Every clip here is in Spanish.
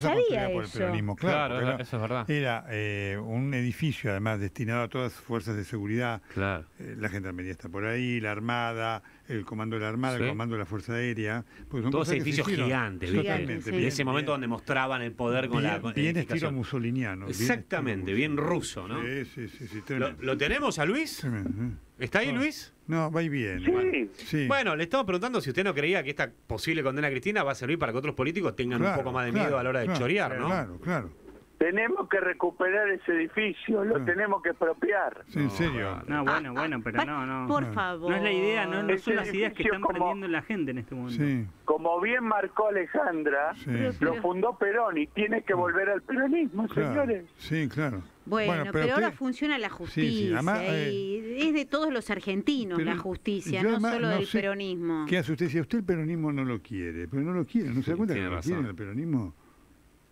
sabía construida por el eso. peronismo, claro. Claro, porque era- eso es verdad. Era eh, un edificio, además, destinado a todas las fuerzas de seguridad. Claro. Eh, la gendarmería está por ahí, la Armada, el comando de la Armada, Sí. el comando de la Fuerza Aérea. son Todos edificios gigantes, ¿viste? Totalmente. Sí. En bien, ese momento bien, donde mostraban el poder con la bien, con bien estilo bien Exactamente, bien ruso, ¿no? Sí, sí, sí, sí, ¿Lo, tenemos a Luis? Tremendo, ¿eh? ¿Está ahí No. Luis? No, va y bien. Sí. Bueno, sí. Bueno, le estamos preguntando si usted no creía que esta posible condena a Cristina va a servir para que otros políticos tengan Claro, un poco más de claro, miedo a la hora de claro, chorear, ¿no? Claro, claro. Tenemos que recuperar ese edificio, lo tenemos que expropiar. Sí, en serio. No, bueno, bueno, pero no, no. Por No. favor. No es la idea, no, no son las ideas que están como- prendiendo la gente en este momento. Sí, Como bien marcó Alejandra, sí. Lo fundó Perón y tiene que volver al peronismo, Claro, señores. sí, claro. Bueno, pero, usted- ahora funciona la justicia además, y es de todos los argentinos Pero la justicia, no además solo no del sé peronismo. ¿Qué hace usted? Si a usted el peronismo no lo quiere, pero no lo quiere, ¿no se da cuenta que no lo quiere el peronismo?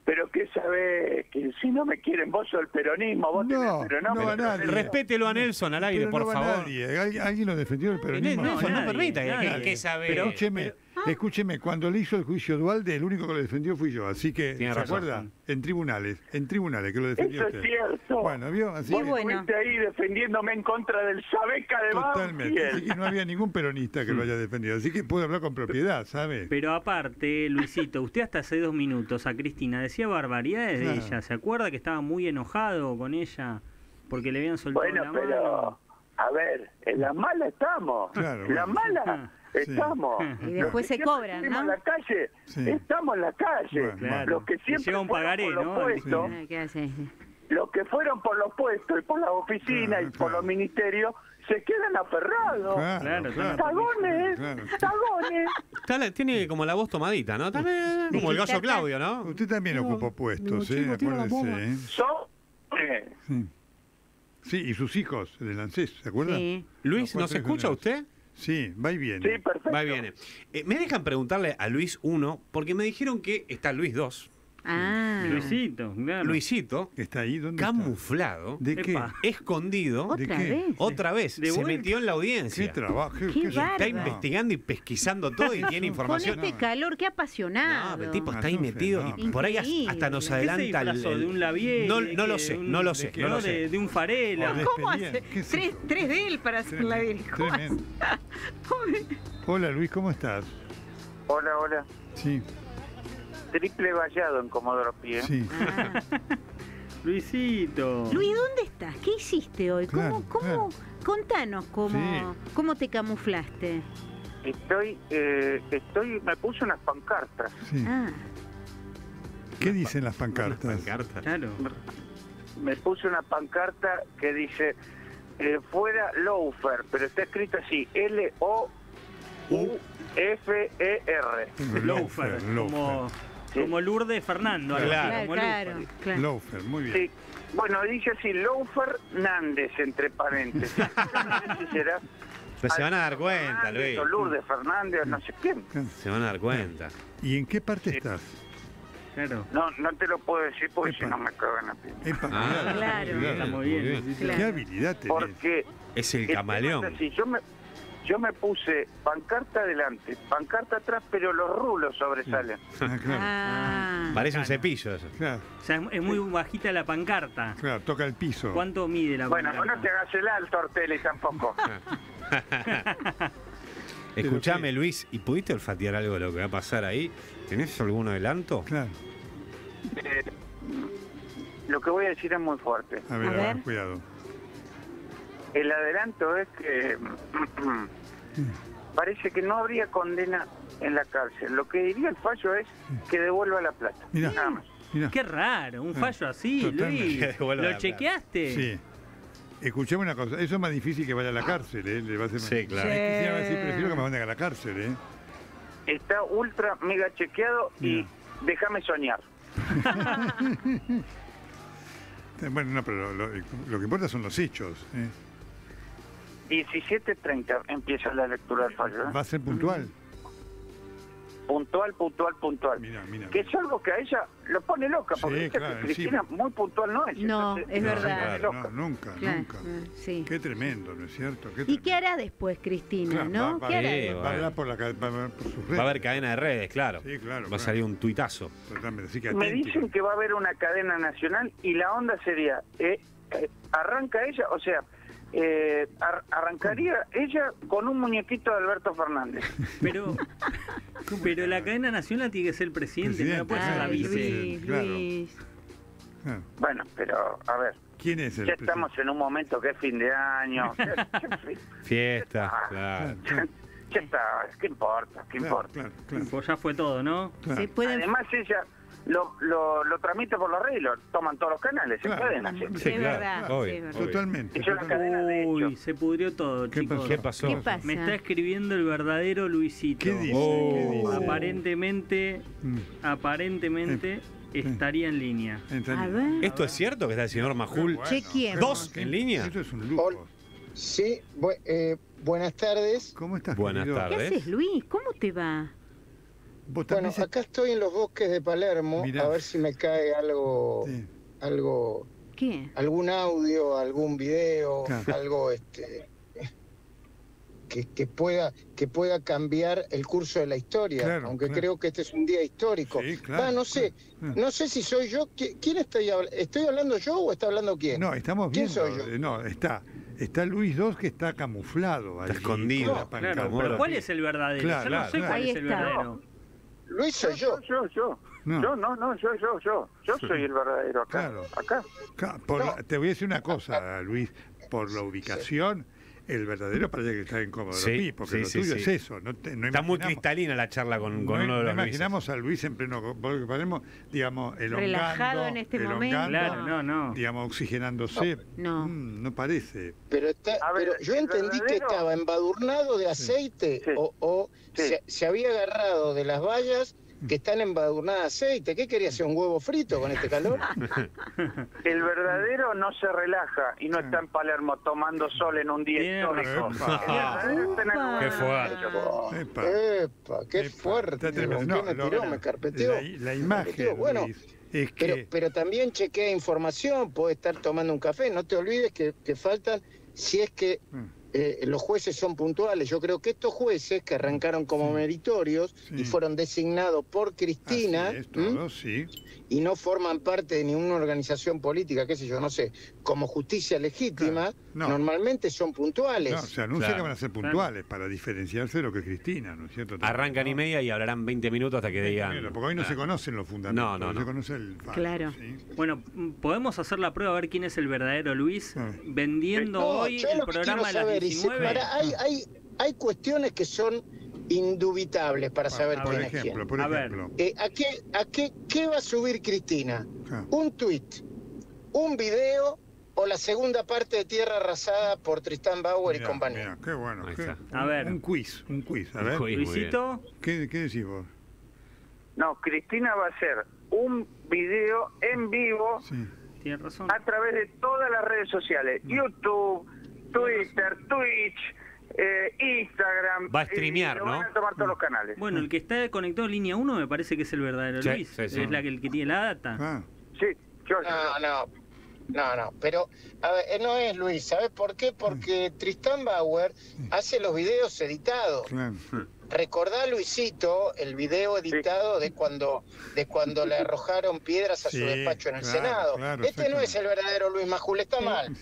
Pero sabés que si no me quieren vos sos el peronismo, vos No, tenés pero no, va nadie. Respételo a Nelson al aire, Pero por no va favor. nadie. ¿Alguien, alguien lo defendió el peronismo? No, no, no nadie, permita que, que sabe. Pero escúcheme, escúcheme, cuando le hizo el juicio Dualde, el único que lo defendió fui yo, así que, Tiene ¿se razón. acuerda? En tribunales, en tribunales que lo defendió Eso es cierto. Bueno, ¿vio? Así Vos que- bueno. estuviste ahí defendiéndome en contra del Sabeca de Totalmente. Así que no había ningún peronista que lo haya defendido, así que puedo hablar con propiedad, ¿sabe? Pero aparte, Luisito, usted hasta hace dos minutos a Cristina decía barbaridades de ella. ¿Se acuerda que estaba muy enojado con ella porque le habían soltado Bueno, la pero, mano? A ver, en la mala estamos. Claro, en la bueno, mala Sí. estamos. Y después se cobran, ¿no? en la calle, Sí. estamos en la calle. Bueno, Claro. Los que siempre llega un fueron pagaré, por los ¿no? puestos, Ah, los que fueron por los puestos y por la oficina Claro, y por claro. los ministerios, se quedan aferrados. Claro, Claro. Está tiene como la voz tomadita, ¿no? También, como el gallo Claudio, ¿no? Usted también ocupó puestos, ¿eh? Acuérdese, ¿eh? Son... eh, Sí. Sí, y sus hijos del ANSES, ¿se acuerda? Sí. Luis, ¿nos escucha usted? Sí, va y viene. Sí, perfecto. Va y viene. Eh, me dejan preguntarle a Luis 1, porque me dijeron que está Luis 2, Ah. Luisito, claro. Luisito, ¿Está ahí? ¿Dónde está? camuflado, ¿De qué? Epa. escondido, ¿Otra ¿De qué? vez? otra vez, De se vuelta. metió en la ¿Qué audiencia. trabajo? Qué Está bárbaro. investigando y pesquisando todo y tiene Con información. este calor, qué apasionado. No, el tipo está ahí metido no. y por ahí hasta nos ¿Qué ¿Qué se adelanta el, el- ¿De un Lavie? No, lo sé, ¿De un- no lo sé, no lo sé. De, un farela. ¿Cómo hace? ¿Qué es Tres, tres de él para hacer la. Hola Luis, ¿cómo estás? Hola, hola. Sí, Triple vallado en Comodoro Pi. sí. Ah. Luisito. Luis, ¿dónde estás? ¿Qué hiciste hoy? ¿Cómo, Claro, cómo, contanos cómo, Sí. cómo te camuflaste? Estoy, eh, estoy, me puse unas pancartas. sí. Ah, ¿Qué dicen las pancartas? Pancarta. Claro. Me puse una pancarta que dice eh, fuera Loafer, pero está escrito así L O U F E R. Loafer. Como, como Lourdes Fernando. Claro. claro, como claro, Loafer. claro. Loafer, muy bien. Sí. Bueno, dice así Loafer Nández entre paréntesis. No sé si será Pero se van a dar cuenta, Fernández Luis. o Lourdes Fernández, o no sé quién. Se van a dar cuenta. ¿Y en qué parte estás? Claro. No, no te lo puedo decir porque Epa. si no me cagan a pie. Epa, Ah, Claro. Está muy bien. sí, sí. Claro. ¿Qué habilidad tenés? Porque Es el tema camaleón. yo me yo me puse pancarta adelante, pancarta atrás, pero los rulos sobresalen. Ah, claro, Ah, Parece un cepillo eso. claro, O sea, es- muy bajita la pancarta. claro, toca el piso. ¿Cuánto mide la Bueno, pancarta? no te hagas el alto, Ortelli, tampoco. Escuchame, Luis, ¿y pudiste olfatear algo de lo que va a pasar ahí? ¿Tenés algún adelanto? Claro, Eh, lo que voy a decir es muy fuerte. a ver, A ver. cuidado. El adelanto es que parece que no habría condena en la cárcel. Lo que diría el fallo es que devuelva la plata. Mirá. Nada más. Mira, Qué raro, un fallo así, Totalmente. Luis. ¿Lo chequeaste? sí. Escuchame una cosa, eso es más difícil que vaya a la cárcel, ¿eh? Le va a ser más- Sí, claro. Ay, Cristina va a decir, prefiero que me manden a la cárcel, ¿eh? Está ultra mega chequeado y déjame soñar. Bueno, no, pero lo, lo- lo que importa son los hechos, ¿eh? 17.30 empieza la lectura del fallo. ¿eh? Va a ser puntual. puntual, puntual, puntual. Mira, mira. Que es algo que a ella lo pone loca, porque Sí, dice claro, que Cristina muy puntual no es. No, entonces, es No, verdad. claro, no, nunca, Claro, nunca. ah, sí. Qué tremendo, ¿no es cierto? Qué ¿Y qué hará después Cristina, Claro, no? va- ¿Qué hará? Va a bueno. hablar por, la, ca- va a hablar por sus redes. Va a haber cadena de redes, claro. Sí, claro, Va claro. a salir un tuitazo. Totalmente, así que Me dicen que va a haber una cadena nacional y la onda sería, eh, eh, arranca ella, o sea, eh, ar- arrancaría ella con un muñequito de Alberto Fernández. Pero, pero la cadena nacional tiene que ser el presidente, no la puede ser la vice. Luis, Claro. Luis. Ah, Bueno, pero a ver, ¿Quién es el ya presidente? estamos en un momento que es fin de año. Ya, ya- Fiesta, claro. Claro, ya está, ¿qué importa? ¿Qué claro, importa? claro, claro, Pues ya fue todo, ¿no? claro. Se pueden Además ella lo, lo, lo transmite por la red y lo toman todos los canales, se Claro. pueden hacer. Sí, es claro, verdad, obvio, sí, es verdad. obvio. Totalmente. Cadena Uy, se pudrió todo, ¿Qué chicos. pasó? ¿Qué pasó? ¿Qué pasa? Me está escribiendo el verdadero Luisito. ¿Qué dice? Oh. ¿Qué dice? Aparentemente, Mm, aparentemente estaría en línea. entra A en- ver. ¿Esto es cierto que está el señor Majul? Bueno. ¿Dos qué- en línea? Eso es un lujo. Sí, bu- eh, buenas tardes. ¿Cómo estás, Buenas querido? tardes. ¿Qué haces, Luis? ¿Cómo te va? Vos Bueno, se- acá estoy en los bosques de Palermo, Mirá. a ver si me cae algo, Sí, algo, ¿Qué? algún audio, algún video, Claro. algo este que, que pueda que pueda cambiar el curso de la historia, Claro, aunque claro. creo que este es un día histórico. Sí, claro, Va, no sé, claro. no sé si soy yo, ¿qui- ¿quién estoy hablando? ¿Estoy hablando yo o está hablando quién? No, estamos ¿Quién viendo. soy yo? eh, No, está. Está Luis II que está camuflado. allí, escondido. con la Bueno, pero ¿cuál es el verdadero? Claro, yo no claro, sé cuál es el está. verdadero. Luis soy yo. Yo, yo, No. yo, no, no, yo, yo, yo, yo soy el verdadero acá, Claro. acá. Por No. te voy a decir una cosa, Luis. Por la ubicación, el verdadero parece que está incómodo. Sí, porque sí, lo sí, tuyo sí. es eso. No te- no Está muy cristalina la charla con, con no, uno de no los imaginamos a Luis en pleno, porque paremos, digamos, elongando, Relajado en este elongando, momento. Claro, no, no. digamos, oxigenándose. No. Mm, no parece. Pero, está, ver, pero yo entendí que estaba embadurnado de aceite Sí. o, o Sí. se, se había agarrado de las vallas que están embadurnadas de aceite. ¿Qué quería hacer? ¿Un huevo frito con este calor? El verdadero no se relaja y no está en Palermo tomando sol en un día histórico. Qué fuerte. Epa. epa, qué Epa, fuerte. ¿Con No, qué me lo- tiró? ¿Me carpeteó? La, la imagen, Carpeteó. Bueno, es que... pero también chequea información, puede estar tomando un café. No te olvides que, que faltan, si es que Mm. Eh, los jueces son puntuales. Yo creo que estos jueces que arrancaron como meritorios Sí. y fueron designados por Cristina sí. Y no forman parte de ninguna organización política, qué sé yo, no sé, como justicia legítima, Claro. No. normalmente son puntuales. No, se anuncia Claro. que van a ser puntuales para diferenciarse de lo que es Cristina, ¿no es cierto? Arrancan y media y hablarán 20 minutos hasta que digan. primero, Porque hoy no se conocen los fundamentos, No, no, se no. conoce el Claro. ¿sí? Bueno, podemos hacer la prueba a ver quién es el verdadero Luis Ah. vendiendo No, hoy el programa a las saber, y se- 19. para- hay, hay, hay cuestiones que son indubitables para saber a por quién es ejemplo, quién. por A ver. ejemplo. Eh, ¿a, qué, a qué, qué va a subir Cristina? Ah, ¿Un tuit, un video o la segunda parte de Tierra Arrasada por Tristán Bauer y compañía? mirá, qué bueno. Qué-. A ver. Un quiz, un quiz. A Un ver, quiz. muy Luisito, ¿qué, qué decís vos? No, Cristina va a hacer un video en vivo Sí. tiene razón. a través de todas las redes sociales. YouTube, Twitter, Twitch, eh, Instagram. Va a streamear, y lo van ¿no? a tomar todos los canales. Bueno, el que está conectado en línea 1 me parece que es el verdadero Sí, Luis. sí, sí. Es la que, el que tiene la data. Ah, Sí, yo, No, no, no, no, pero a ver, eh, no es Luis, ¿sabes por qué? Porque Tristán Bauer hace los videos editados. claro. Recordá, Luisito, el video editado de cuando de cuando le arrojaron piedras a Sí, su despacho en el claro, Senado. claro, este no es el verdadero Luis Majul, está mal.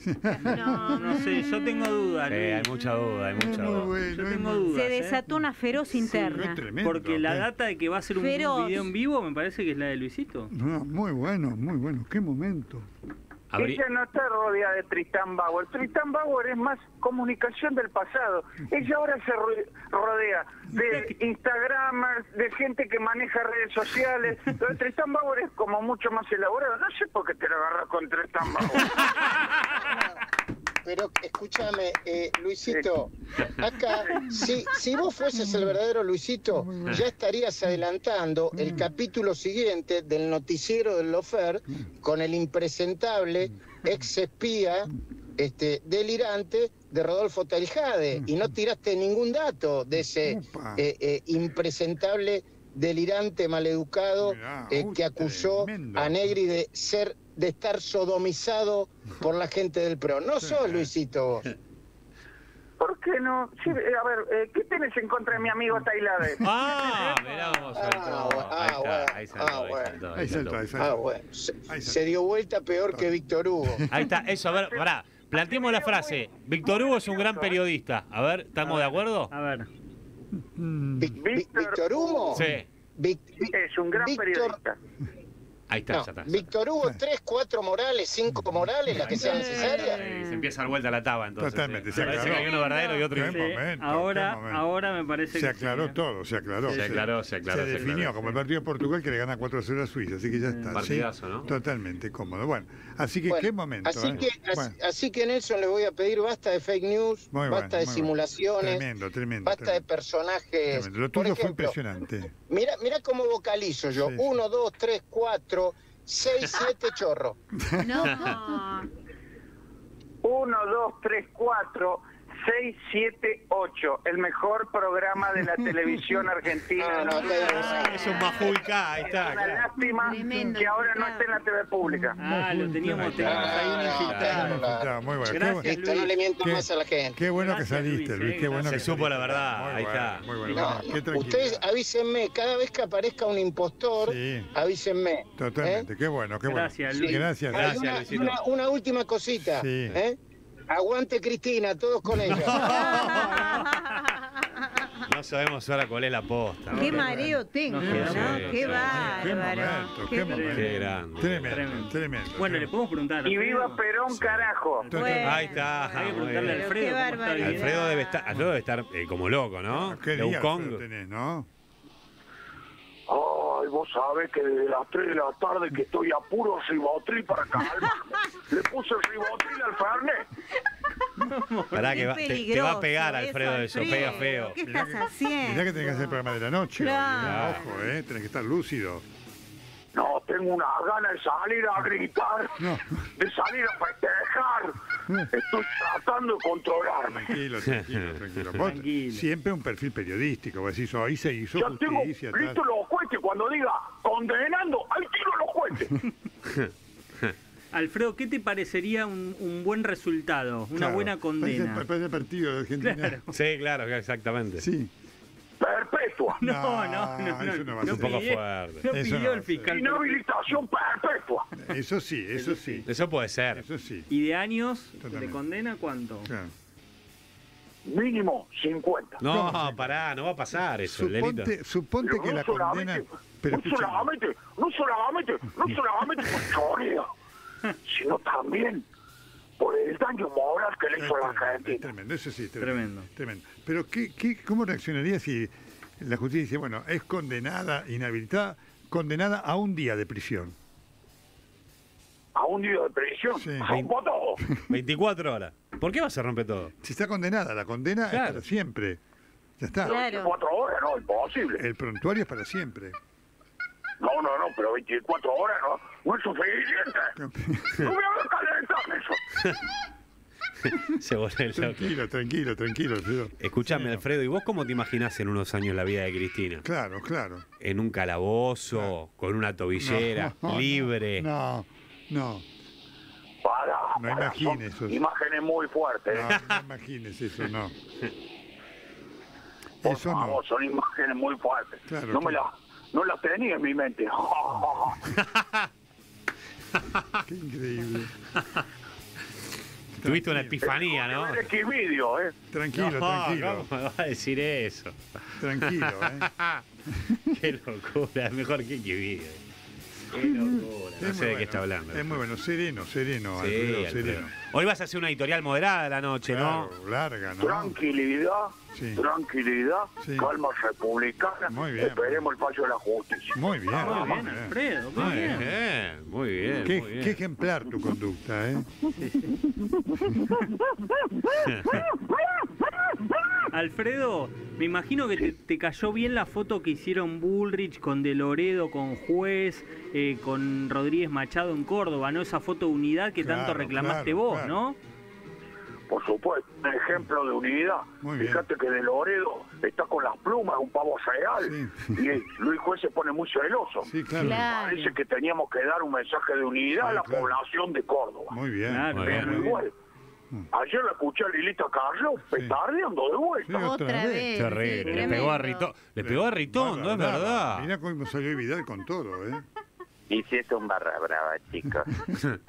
No, No sé, yo tengo dudas. Sí, Luis. hay mucha duda, hay mucha duda. bueno, Yo es tengo muy- dudas. Se ¿eh? desató una feroz interna. tremendo. Porque la data de que va a ser un, un Feroz. video en vivo me parece que es la de Luisito. No, muy bueno, muy bueno. Qué momento. Ella no está rodeada de Tristán Bauer. Tristán Bauer es más comunicación del pasado. Ella ahora se ro- rodea de Instagramers, de gente que maneja redes sociales. Lo de Tristán Bauer es como mucho más elaborado. No sé por qué te lo agarras con Tristán Bauer. Pero escúchame, eh, Luisito, acá, si, si vos fueses el verdadero Luisito, ya estarías adelantando el capítulo siguiente del noticiero del Lofer con el impresentable ex espía este, delirante de Rodolfo Taljade y no tiraste ningún dato de ese eh, eh, impresentable delirante, maleducado, Mirá, eh, que acusó tremendo. a Negri de ser, de estar sodomizado por la gente del PRO. No sos Luisito vos. ¿Por qué no? Sí, eh, a ver, eh, ¿qué tenés en contra de mi amigo Tailade? Ah, mirá cómo saltó. Ah, bueno, Ahí ah, bueno, está, ahí saltó, ah, ahí bueno. saltó, Ahí saltó, saltó. ahí saltó. Ah, bueno. Se, Ahí está. se dio vuelta peor que Víctor Hugo. Ahí está, eso, a ver, pará. Planteemos la frase. Víctor Hugo es un gran periodista. A ver, ¿estamos de acuerdo? A ver. Víctor ¿Víctor Hugo? Sí. Vic- Vic- Es un gran Víctor- periodista. Ahí está, no, ya está. Víctor Hugo, tres, cuatro morales, cinco morales, las que sean necesarias. Sí, se empieza a dar vuelta la taba entonces. Totalmente, sí. se Parece aclaró. que hay uno verdadero y otro Sí, momento, ahora, ahora me parece Se que aclaró sí, ¿eh? todo, se aclaró. Se aclaró, se aclaró, Se se definió aclaró. como el partido de Portugal que le gana 4-0 a Suiza, así que ya está. sí. Partidazo, ¿no? Totalmente cómodo. Bueno, así que Bueno, qué momento. Así ¿eh? que, así, Bueno, así que Nelson le voy a pedir basta de fake news, muy basta bueno, de simulaciones, Tremendo, tremendo. basta de personajes. tremendo. Lo tuyo fue impresionante. mira, mira cómo vocalizo yo. Uno, dos, tres, cuatro, seis, siete, chorro. No. Uno, dos, tres, cuatro, seis, siete, ocho. El mejor programa de la televisión argentina. No, no, te digo, Ah, es un Majuica, ahí Es está. una claro. lástima Tremendo, que ahora no esté en la TV pública. Ah, lo teníamos, teníamos ahí un Ah, infiltrado. muy bueno. Gracias, Listo, no le mientas ¿Qué? más a la gente. qué bueno Gracias, que saliste, Luis, eh, Qué bueno Se que supo la verdad, Muy ahí bueno, está. Muy bueno. No, Qué tranquilidad. ustedes avísenme, cada vez que aparezca un impostor, Sí. avísenme. Totalmente, ¿eh? qué bueno, qué bueno. Gracias, Luis. Gracias, Gracias, una, Luisito. una- una última cosita. Sí. Aguante Cristina, todos con ella. No sabemos ahora cuál es la posta. Qué mareo tengo, ¿no? Qué Qué bárbaro. momento, qué momento. Qué grande. Tremendo, Tremendo. tremendo. Bueno, le podemos preguntar. Y viva? Perón, carajo. Ahí está. Hay que preguntarle a. Alfredo. Alfredo debe estar, Alfredo debe estar eh, como loco, ¿no? Qué día tenés, ¿no? Vos sabés que desde las 3 de la tarde que estoy a puro ribotril para calmarme. Le puse el ribotril al Fernet. Pará, que va- te, te va a pegar, Alfredo, eso, pega feo. ¿Qué Mirá que- haciendo? Mirá que tenés que hacer el programa de la noche. Claro. Ojo, ¿eh? Tenés que estar lúcido. No, tengo una gana de salir a gritar, No. de salir a festejar. Estoy tratando de controlarme. Tranquilo, tranquilo, tranquilo. Vos Tranquilo. siempre un perfil periodístico. Vos decís, hoy se hizo Ya tengo justicia. tal. listos los jueces cuando diga condenando, ahí tiro los jueces. Alfredo, ¿qué te parecería un, un buen resultado? Una Claro, buena condena. Parece, parece partido de Argentina. Claro. Sí, claro, exactamente. Sí. Perpetua. No, No, no, no, no. eso no no ser. Un poco pidió- fuerte. No Eso pidió no el fiscal. Inhabilitación perpetua. Eso sí, eso sí. Eso puede ser. Eso sí. ¿Y de años de condena cuánto? Claro. Mínimo 50. No, pará, no va a pasar eso, el delito. Suponte, suponte que no la condena. Pero no solamente, no solamente, no solamente por chorea, sino también por el daño moral que le hizo a la tremendo, Argentina. tremendo, eso sí, Tremendo. tremendo. Pero ¿qué, qué, ¿cómo reaccionaría si la justicia dice, bueno, es condenada, inhabilitada, condenada a un día de prisión? A un día de prisión, Sí. rompo todo. 24 horas. ¿Por qué vas a romper todo? Si está condenada, la condena Claro. es para siempre. Ya está. Claro. 24 horas, no, imposible. El prontuario es para siempre. No, no, no, pero 24 horas no, no es suficiente. No voy a calentar eso. Se vuelve loco. tranquilo, tranquilo, tranquilo, Alfredo. Escúchame, Alfredo, ¿y vos cómo te imaginás en unos años la vida de Cristina? Claro, claro. ¿En un calabozo, con una tobillera, No, no, libre? No, no, Para, No para, imagines eso. Imágenes muy fuertes. no, no imagines eso, no. Por Eso no. son imágenes muy fuertes. Claro, no me las no las tenía en mi mente. Qué increíble. Tuviste una epifanía, ¿no? X video, ¿eh? Tranquilo, No, tranquilo, ¿Cómo me va a decir eso? tranquilo, ¿eh? Qué locura, es mejor que que No sé de qué está hablando. Es muy bueno, sereno, sereno, Sí, Alfredo, Alfredo. sereno. Hoy vas a hacer una editorial moderada de la noche, ¿no? Claro, larga, ¿no? Tranquilidad, Sí. tranquilidad, Sí. calma republicana. Muy bien. Esperemos el fallo de la justicia. Muy bien, Muy muy bien, bien. Alfredo, muy Muy bien. bien, muy bien. Qué, muy bien. qué ejemplar tu conducta, ¿eh? Alfredo, me imagino que te, te cayó bien la foto que hicieron Bullrich con De Loredo, con Juez, eh, con Rodríguez Machado en Córdoba, ¿no? Esa foto de unidad que tanto reclamaste claro, vos, claro. ¿no? por supuesto, un ejemplo de unidad. Muy bien. Fíjate que de Loredo está con las plumas, un pavo real. Y Luis Juez se pone muy celoso. Sí, claro. Claro. Parece que teníamos que dar un mensaje de unidad Sí, a la claro. población de Córdoba. Muy bien. Claro, muy Pero bien, muy bien. igual, ayer la escuché a Lilita Carlos petardeando de vuelta. Sí, otra Otra vez. vez. Terrible. sí, le pegó a. Ritón. Le pegó a Ritón, no es verdad. Mirá cómo salió Vidal con todo, ¿eh? Y si es un barra brava, chicos.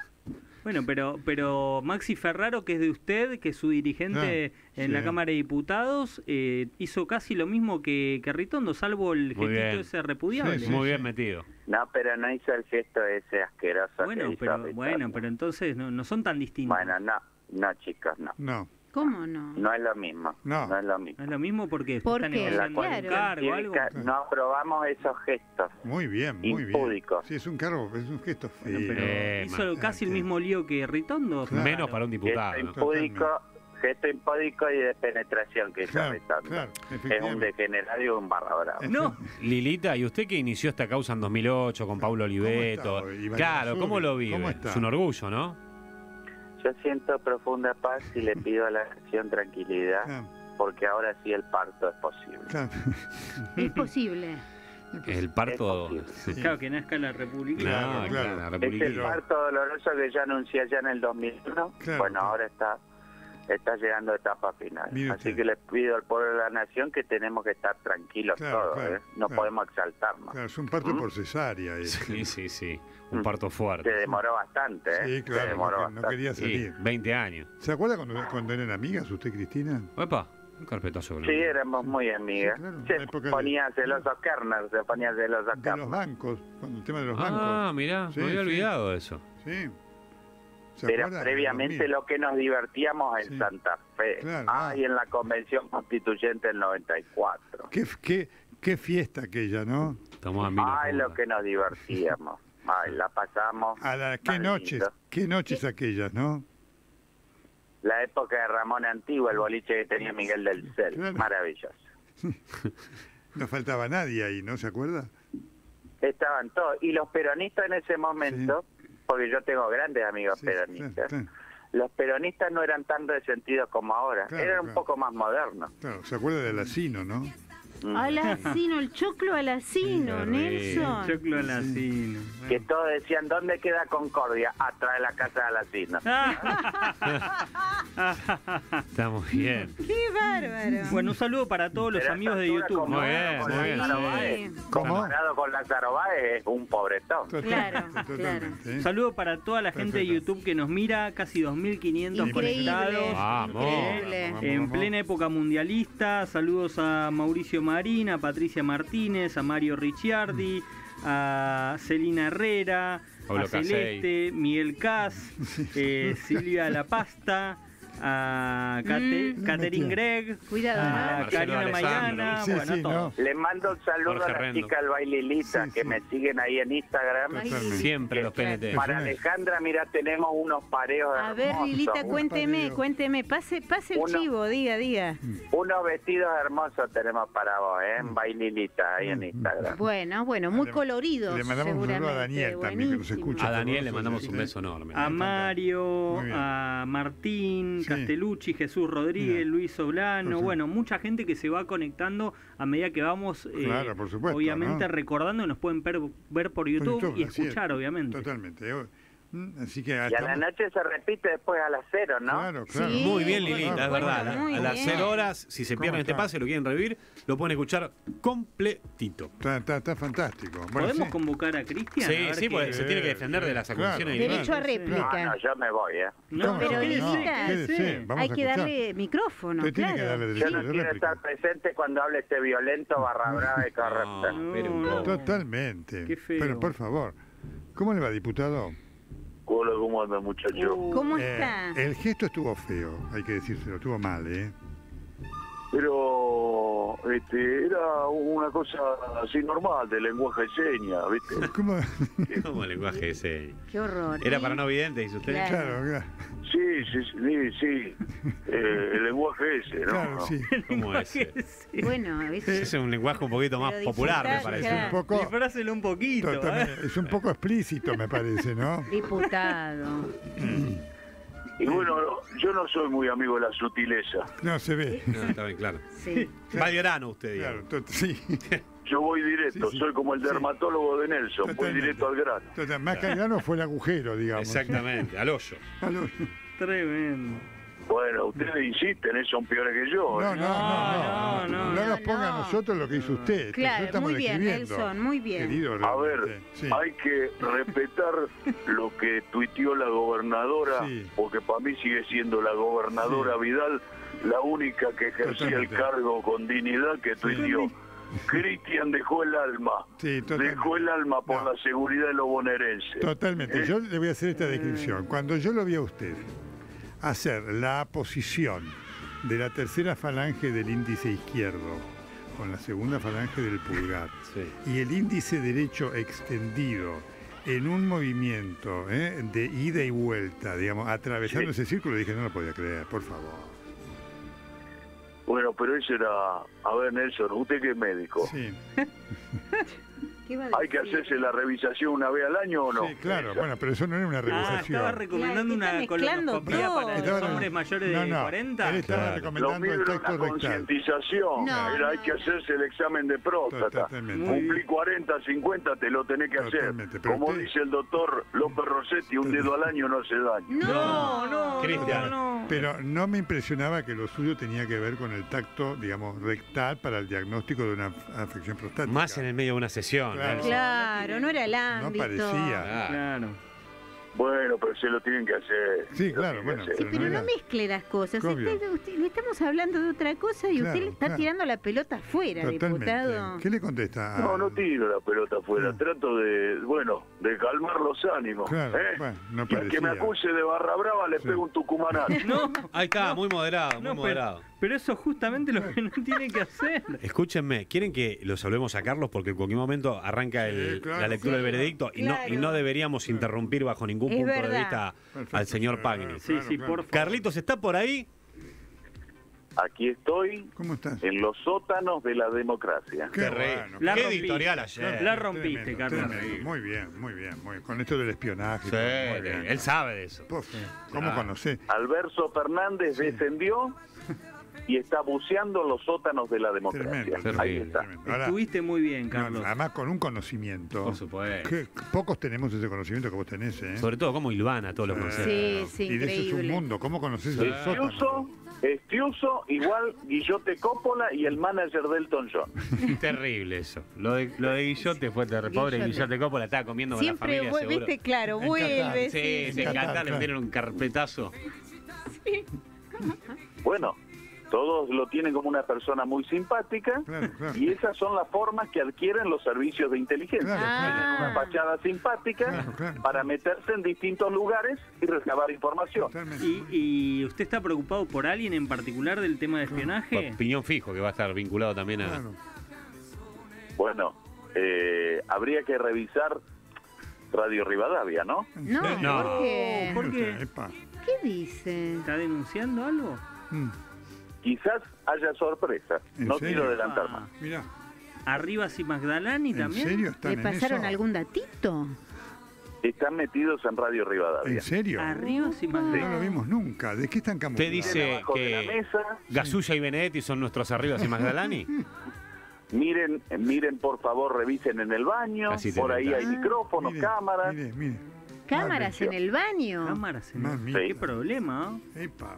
Bueno, pero pero Maxi Ferraro, que es de usted, que es su dirigente Ah, en la sí. Cámara de Diputados, eh, hizo casi lo mismo que, que Ritondo, salvo el Muy gestito bien. ese repudiable. Sí, Muy bien metido. No, pero no hizo el gesto ese asqueroso que Bueno, hizo pero Ritondo. bueno, pero entonces no, no son tan distintos. Bueno, no, no, chicos, no. No, ¿Cómo no? No es lo mismo. No. No, es lo mismo. No es lo mismo porque ¿Por está qué? En la negociando un Claro. cargo algo. no aprobamos esos gestos. muy bien, muy bien. Impúdico. Sí, es un cargo, es un gesto feo. Bueno, pero Eh, hizo man. casi el mismo lío que Ritondo. Claro. Menos para un diputado. Gesto impúdico, gesto impúdico y de penetración que hizo Ritondo. claro, Es un degenerado y un barra brava. No, Lilita, ¿y usted que inició esta causa en 2008 con Paulo Oliveto? está hoy, Iván Claro? ¿cómo lo vive? ¿Cómo está? Es un orgullo, ¿no? Yo siento profunda paz y le pido a la nación tranquilidad Claro, porque ahora sí el parto es posible. claro. Es posible. El parto. Es Sí. claro que nazca la República. Claro, claro. la Es República. el parto doloroso que yo anuncié allá en el 2001. Claro, bueno, claro. ahora está está llegando a etapa final. Mire Así usted. que les pido al pueblo de la nación que tenemos que estar tranquilos Claro, todos. claro, ¿eh? No claro. podemos exaltarnos. Claro, es un parto ¿Mm? por cesárea. Sí, sí, sí. Un Mm. parto Se fuerte. demoró bastante, ¿eh? Sí, Se claro, demoró no, quería Sí, salir. 20 años. ¿Se acuerda cuando, cuando eran amigas usted, Cristina? Epa, un carpetazo Sí, éramos muy amigas. Sí, claro, Se la época de- ponía celoso Kerner, se ponía celoso De los Kerner. bancos, con el tema de los Ah, bancos. mirá, Sí, me había sí. olvidado eso. Sí. ¿Se Pero previamente 2000. lo que nos divertíamos en Sí. Santa Fe. Claro, ah, ah. y en la Convención Constituyente del 94. ¿Qué, qué, qué fiesta aquella, ¿no? Estamos a Ay, lo que nos divertíamos. Ay, la pasamos. A la, ¿Qué noches? ¿Qué noches aquellas, no? La época de Ramón Antiguo, el boliche que tenía Miguel del Cel. Claro. Maravilloso. No faltaba nadie ahí, ¿no? ¿Se acuerda? Estaban todos. Y los peronistas en ese momento, porque yo tengo grandes amigos Sí, peronistas, los peronistas no eran tan resentidos como ahora. Claro, eran un poco más modernos. Claro, ¿se acuerda del asino, no? Alacino, el choclo alacino, Sí, Nelson. Choclo alacino. Que todos decían, ¿dónde queda Concordia? Atrás de la casa de Alacino. Estamos bien. Qué bárbaro. Bueno, un saludo para todos los Pero amigos de YouTube. Muy comparado bien. Comparado con Lázaro Báez, es un pobretón. Claro, ¿eh? Un saludo para toda la gente de. YouTube que nos mira, casi 2.500 Increíble. conectados. Vamos. Increíble. Vamos, En vamos. plena época mundialista, saludos a Mauricio Marín, a Patricia Martínez, a Mario Ricciardi, a Celina Herrera, Pablo a Celeste, Miguel Cas, eh, Silvia La Pasta, a Cate- Mm. Catherine Gregg, Cuidado, a. Marcelo Karina. Mayana, Sí, bueno, sí, a no. Le mando un saludo Jorge a la Rendo. chica del baililita Sí, que sí. me siguen ahí en Instagram. Totalmente. Siempre los PNT. Para Alejandra, mira, tenemos unos pareos A ver, hermosos, Lilita, un- cuénteme, cuénteme. Pase, pase el Uno. chivo, diga, diga. unos vestidos hermosos tenemos para vos, ¿eh? En baililita ahí en Instagram. Bueno, bueno, muy coloridos. le mandamos un saludo a. Daniel también, que nos escucha. A Daniel le mandamos un beso enorme. A Mario, a Martín, Sí. Castellucci, Jesús Rodríguez, Mira. Luis Soblano, bueno, mucha gente que se va conectando a medida que vamos, eh, Claro, por supuesto, obviamente ¿no? recordando nos pueden ver, ver por YouTube, YouTube, y es. escuchar, obviamente. Totalmente. Mm, Así que Y a la noche se repite después a las cero, ¿no? Claro, claro. Sí. Muy bien, Lilita, es verdad. A- las. 0 horas, si se ¿Cómo pierden este pase, lo quieren revivir, lo pueden escuchar completito. Está, está- está fantástico. Bueno, ¿Podemos sí. convocar a Cristian? A Sí, ver sí, porque se tiene que defender de las claro. acusaciones. Derecho a. No, réplica. no, yo me voy, ¿eh? No. Pero Lilita, Hay a que darle micrófono, Usted tiene que claro. darle Yo no quiero réplica. estar presente cuando hable este violento barra brava y corrupto. Totalmente. Qué feo. Pero por favor, ¿cómo le va, diputado? Hola, ¿cómo anda, muchacho? Uh, ¿Cómo Eh, está? el gesto estuvo feo, hay que decírselo, estuvo mal, ¿eh? Pero este, era una cosa así normal, de lenguaje de señas, ¿viste? ¿Cómo? Como el lenguaje ese. Qué horror. Era ¿eh? para no videntes, dice usted. Claro. Claro, claro, Sí, sí, sí, sí. Eh, el lenguaje ese, ¿no? claro, sí. ¿Cómo Ese es un lenguaje un poquito más popular, me parece. claro. Un poco, un poquito. ¿eh? es un poco explícito, me parece, ¿no? diputado. Y bueno, yo no soy muy amigo de la sutileza. No, se ve. No, está bien, claro. Sí. Va al grano usted, Claro, digamos. tot- sí. Yo voy directo, Sí, sí. soy como el Sí. dermatólogo de Nelson, voy directo al grano. Total, más que el grano fue el agujero, digamos. Exactamente, al hoyo. Aló. Tremendo. Bueno, ustedes insisten, son peores que yo. No, eh. no, no, no, no, no, no nos no, ponga a no. nosotros lo que hizo usted. Claro, muy bien. Nelson, muy bien. Querido, A ver, hay que respetar lo que tuiteó la gobernadora, Sí. porque para mí sigue siendo la gobernadora Sí. Vidal la única que ejercía Totalmente. el cargo con dignidad que tuiteó. Cristian dejó el alma, Sí, totalmente. dejó el alma por No. la seguridad de los bonaerenses. Totalmente. ¿Eh? Yo le voy a hacer esta descripción. Cuando yo lo vi a usted hacer la posición de la tercera falange del índice izquierdo con la segunda falange del pulgar Sí. y el índice derecho extendido en un movimiento ¿eh? de ida y vuelta, digamos, atravesando Sí. ese círculo, dije, no lo podía creer, por favor. Bueno, pero eso era, a ver Nelson, usted que es médico, Sí, ¿Qué iba a ¿hay que hacerse la revisación una vez al año o no? sí, claro. Esa. Bueno, pero eso no era una Ah, revisación. estaba recomendando Claro, una colonoscopia todo. para los hombres mayores de no, no, 40. Él estaba Claro. Recomendando el rectal. concientización. No, Era, hay que hacerse el examen de próstata. Totalmente. Cumplí 40, 50, te lo tenés que hacer. Pero Como usted- dice el doctor López Rossetti, un dedo al año no hace daño. No, no, Cristian. no. Pero no me impresionaba que lo suyo tenía que ver con el tacto, digamos, rectal para el diagnóstico de una afección prostática. Más en el medio de una sesión. Claro. No era el No ámbito. parecía. Claro. Claro. Bueno, pero se lo tienen que hacer. Sí, claro, bueno. Sí, Pero pero no no mezcle las cosas. Obvio. Usted- usted- le estamos hablando de otra cosa y Claro, usted le está claro. tirando la pelota afuera, Totalmente. diputado. ¿Qué le contesta? No, no tiro la pelota afuera. Trato de, bueno, de calmar los ánimos. Claro, ¿eh? bueno, no y al que me acuse de barra brava le Sí. pego un tucumanazo. No, Ahí está, muy moderado, muy no, pero, moderado. Pero eso es justamente lo que no tiene que hacer. Escúchenme, ¿quieren que los hablemos a Carlos? Porque en cualquier momento arranca Sí, el- claro. la lectura del veredicto y, no, y no deberíamos interrumpir bajo ningún Es punto de vista Perfecto. al señor Pagni. Sí, sí, por favor. Carlitos, ¿está por ahí? Aquí estoy ¿Cómo estás? en los sótanos de la democracia. Qué bueno, La Qué editorial ayer. La rompiste, Tremendo, Carlos. tremendo. Muy bien, muy bien, muy bien. Con esto del espionaje. y Sí, todo, muy bien. él sabe de eso. ¿Cómo Ah. conocés? Alberto Fernández descendió y está buceando los sótanos de la democracia. Tremendo, Ahí terrible, está. tremendo. Ahora, Estuviste muy bien, no, Carlos. además con un conocimiento. Por supuesto. que pocos tenemos ese conocimiento que vos tenés, ¿eh? Sobre todo como Ilvana todos los conceptos. Sí, sí, y de eso es un increíble. mundo. ¿Cómo conoces Sí. el sótano? Estiuso, Estiuso igual Guillote Coppola y el manager de Elton John. Terrible eso. Lo de, lo de Guillote fue terrible. Pobre Guillote. Guillote Coppola estaba comiendo con la Siempre, familia, seguro. viste, claro, vuelve. Sí, sí. se encanta, le metieron un carpetazo. Bueno, todos lo tienen como una persona muy simpática Claro, claro. y esas son las formas que adquieren los servicios de inteligencia. Claro, Ah. Una fachada simpática Claro, claro. para meterse en distintos lugares y recabar información. ¿Y, y usted está preocupado por alguien en particular del tema de espionaje? Piñón fijo que va a estar vinculado también a. Claro. Bueno, eh, habría que revisar Radio Rivadavia, ¿no? No, No. ¿por qué? ¿Por qué? ¿Qué dice? ¿Está denunciando algo? Mm, Quizás haya sorpresa. ¿En No serio? quiero adelantar Ah. más. Mirá, ¿Arriba y Magdalani ¿en también? serio están ¿Le en pasaron eso? algún datito? Están metidos en Radio Rivadavia. ¿En serio? Arriba y No Magdalani. lo vimos nunca. ¿De qué están camuflados? Usted dice que Gasulla y Benedetti son nuestros arribas y Magdalani. miren, miren por favor, revisen en el baño. Así te Por ahí hay micrófonos, Mire, cámaras. Mire, mire. Cámaras en el baño. Cámaras en Mamita. ¿Qué problema? Epa.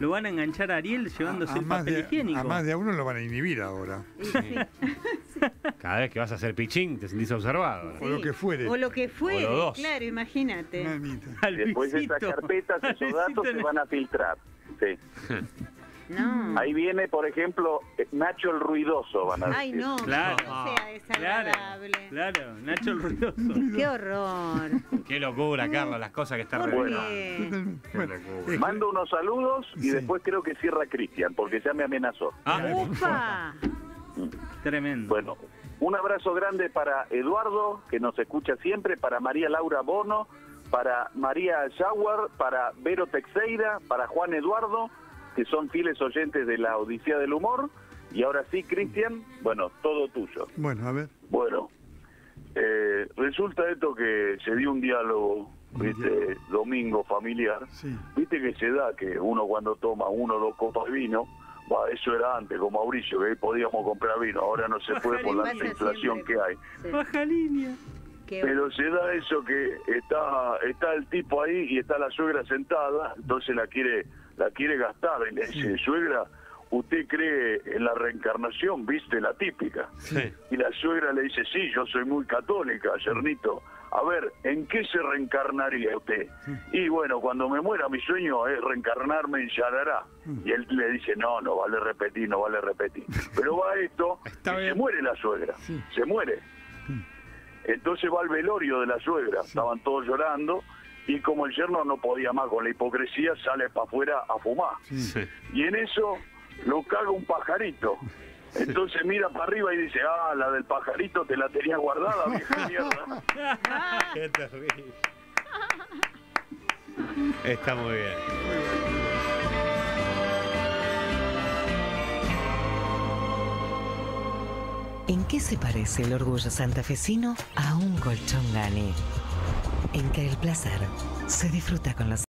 Lo van a enganchar a Ariel llevándose A- a el más papel de- higiénico. A más de a uno lo van a inhibir ahora. Cada vez que vas a hacer pichín te sentís observado. O lo que fuere. O lo que fuere, O los dos. claro, imagínate. Después de esas carpetas, esos datos se van a filtrar. Sí. No. Ahí viene, por ejemplo, eh, Nacho el Ruidoso, van a decir. Ay, no, Claro. no sea desagradable. Claro, claro, Nacho el ruidoso. Qué horror. Qué locura, Carlos, las cosas que están Mando unos saludos y Sí. después creo que cierra Cristian, porque ya me amenazó. Ah, ¡Upa! Tremendo. Bueno, un abrazo grande para Eduardo, que nos escucha siempre, para María Laura Bono, para María Jaguar, para Vero Texeira, para Juan Eduardo, que son fieles oyentes de la Odisea del Humor. Y ahora sí, Cristian, bueno, todo tuyo. bueno, a ver. Bueno, eh, resulta esto que se dio un diálogo viste, domingo familiar, Sí. viste que se da que uno cuando toma uno o dos copas de vino, va, eso era antes con Mauricio, que ahí podíamos comprar vino, ahora no se puede por la inflación siempre. que hay. Sí. Baja línea. Pero se da eso que está está el tipo ahí y está la suegra sentada, entonces la quiere la quiere gastar y le dice, suegra, ¿usted cree en la reencarnación? ¿Viste la típica? Sí. Y la suegra le dice, sí, yo soy muy católica, Yernito. A ver, ¿en qué se reencarnaría usted? Y bueno, cuando me muera mi sueño es reencarnarme en Yarará. Y él le dice, no, no vale repetir, no vale repetir. Pero va esto y se muere la suegra, se muere. Entonces va al velorio de la suegra, estaban todos llorando y como el yerno no podía más con la hipocresía, sale para afuera a fumar. Sí. Y en eso lo caga un pajarito. Entonces mira para arriba y dice, ah, la del pajarito te la tenía guardada, vieja mierda. Qué terrible. Está muy bien. ¿En qué se parece el orgullo santafesino a un colchón Gani? En que el placer se disfruta con los